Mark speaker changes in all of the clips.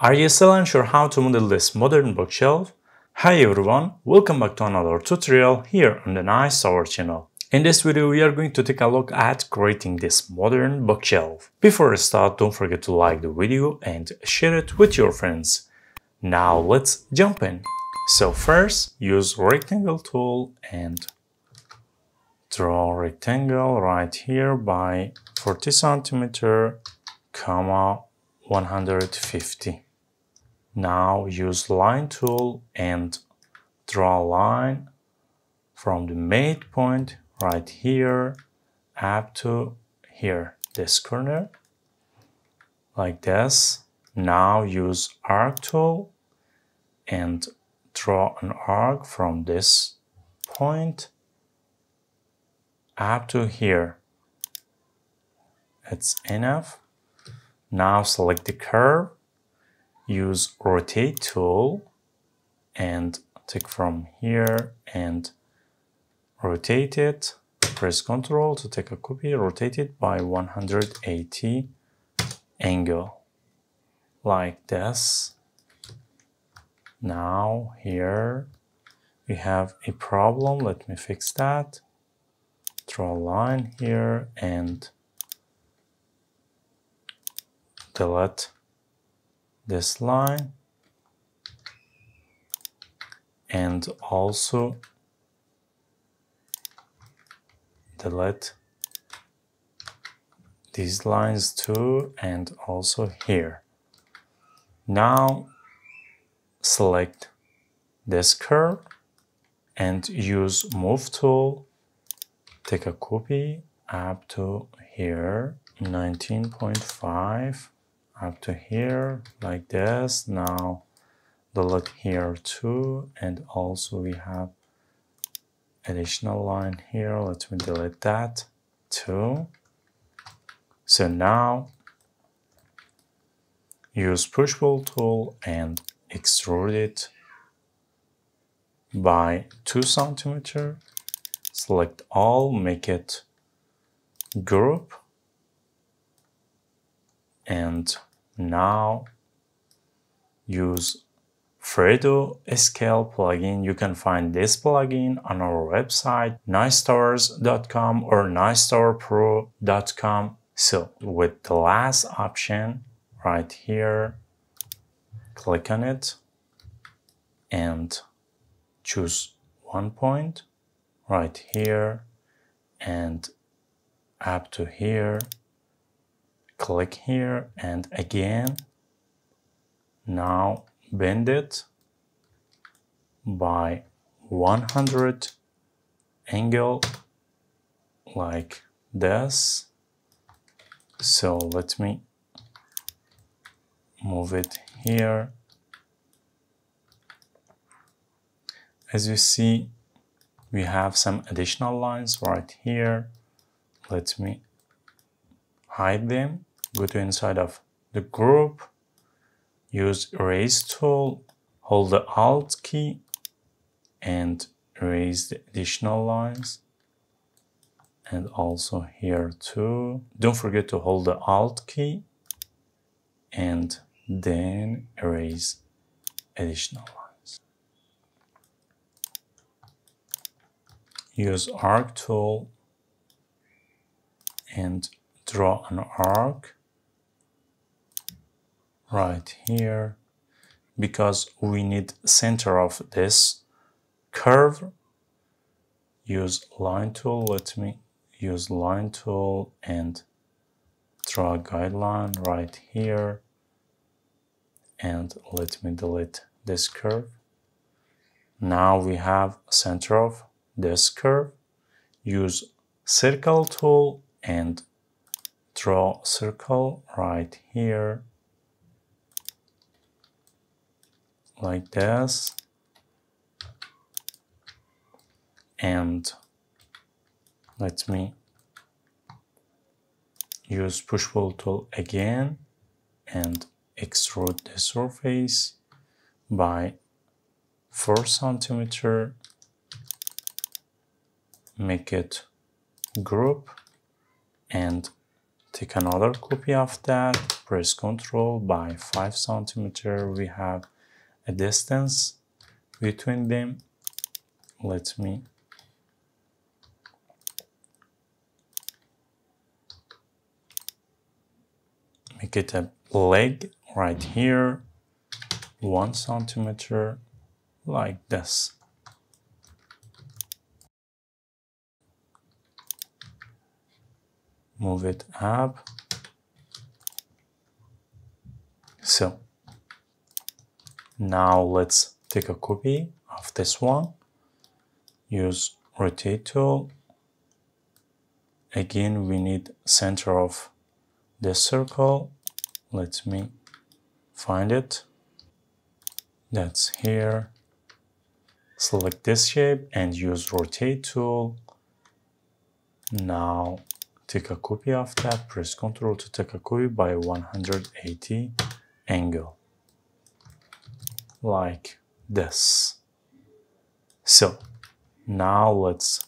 Speaker 1: Are you still unsure how to model this modern bookshelf? Hi everyone, welcome back to another tutorial here on the Nice Tower channel. In this video, we are going to take a look at creating this modern bookshelf. Before I start, don't forget to like the video and share it with your friends. Now let's jump in. So first, use rectangle tool and draw rectangle right here by 40 centimeter, comma 150. Now use line tool and draw a line from the midpoint right here up to here, this corner, like this. Now use arc tool and draw an arc from this point up to here. It's enough. Now select the curve use rotate tool and take from here and rotate it. Press ctrl to take a copy rotate it by 180 angle. Like this. Now here we have a problem. Let me fix that. Draw a line here and delete this line and also delete these lines too and also here. Now select this curve and use move tool take a copy up to here 19.5 up to here like this. Now delete here too and also we have additional line here. Let me delete that too. So now use push pull tool and extrude it by 2 centimeter. Select all make it group and now use Fredo Scale plugin. You can find this plugin on our website nicetowers.com or nicetowerpro.com. So with the last option right here, click on it and choose one point right here and up to here click here and again. Now bend it by 100 angle like this. So let me move it here. As you see we have some additional lines right here. Let me hide them go to inside of the group, use erase tool, hold the alt key and erase the additional lines and also here too. Don't forget to hold the alt key and then erase additional lines. Use arc tool and draw an arc right here because we need center of this curve. Use line tool let me use line tool and draw a guideline right here. And let me delete this curve. Now we have center of this curve. Use circle tool and draw circle right here like this. And let me use push pull tool again and extrude the surface by 4 centimeter. Make it group and take another copy of that. Press Ctrl by 5 centimeter. We have a distance between them. Let me make it a leg right here, one centimeter, like this. Move it up. So, now let's take a copy of this one. Use rotate tool. Again, we need center of the circle. Let me find it. That's here. Select this shape and use rotate tool. Now take a copy of that, press Ctrl to take a copy by 180 angle. Like this. So now let's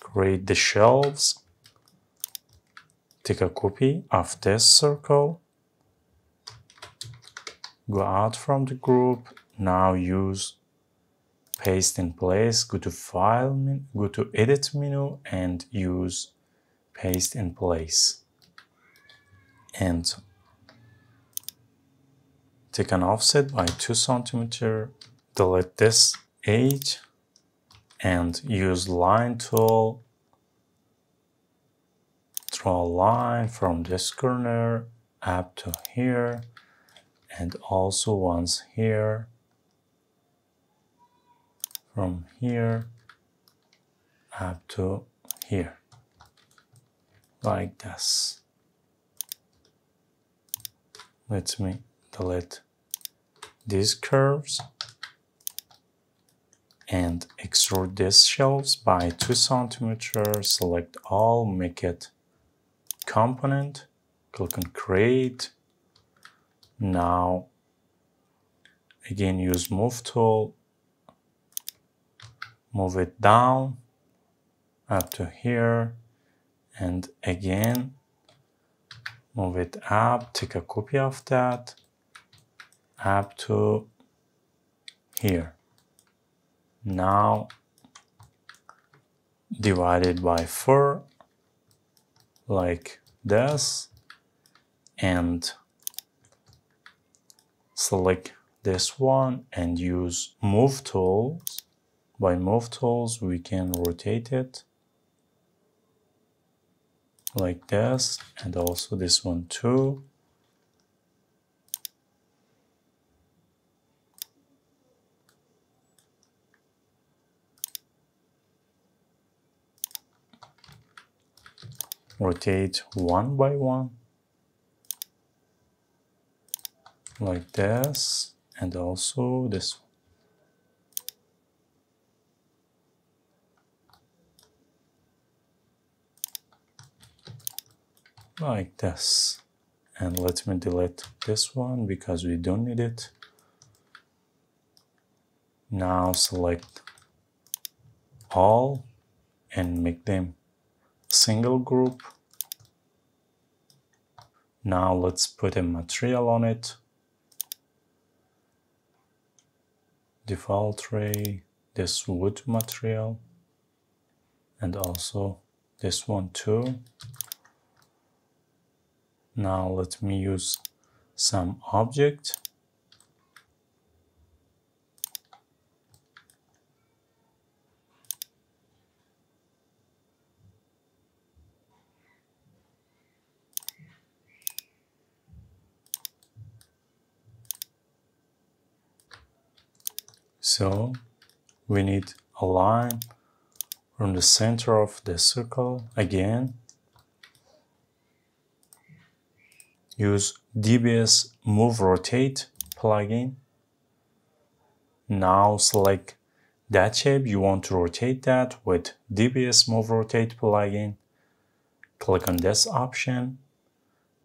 Speaker 1: create the shelves. Take a copy of this circle go out from the group now use paste in place go to file go to edit menu and use paste in place and take an offset by 2 centimeter delete this edge and use line tool. Draw a line from this corner up to here and also once here from here up to here like this. Let me delete these curves and extrude these shelves by 2 centimeters select all make it component click on create. Now, again, use move tool, move it down up to here, and again, move it up, take a copy of that, up to here. Now, divided by 4, like this, and select this one and use move tools by move tools we can rotate it like this and also this one too rotate one by one like this and also this one. like this and let me delete this one because we don't need it now select all and make them single group now let's put a material on it default tray, this wood material, and also this one too. Now let me use some object. So we need a line from the center of the circle again. Use DBS Move Rotate plugin. Now select that shape you want to rotate that with DBS Move Rotate plugin. Click on this option.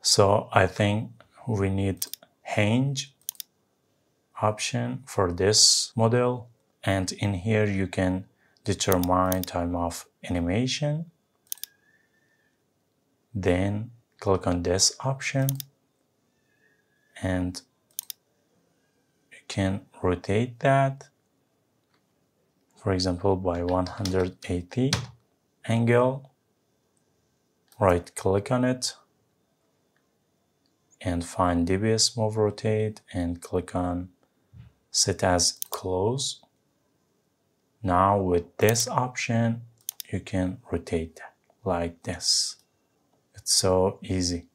Speaker 1: So I think we need hinge option for this model. And in here you can determine time of animation. Then click on this option. And you can rotate that for example by 180 angle. Right click on it. And find DBS move rotate and click on set as close. Now with this option you can rotate like this. It's so easy.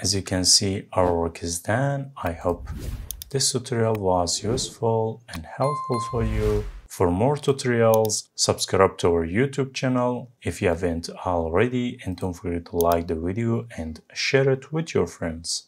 Speaker 1: As you can see our work is done. I hope this tutorial was useful and helpful for you. For more tutorials, subscribe to our YouTube channel. If you haven't already and don't forget to like the video and share it with your friends.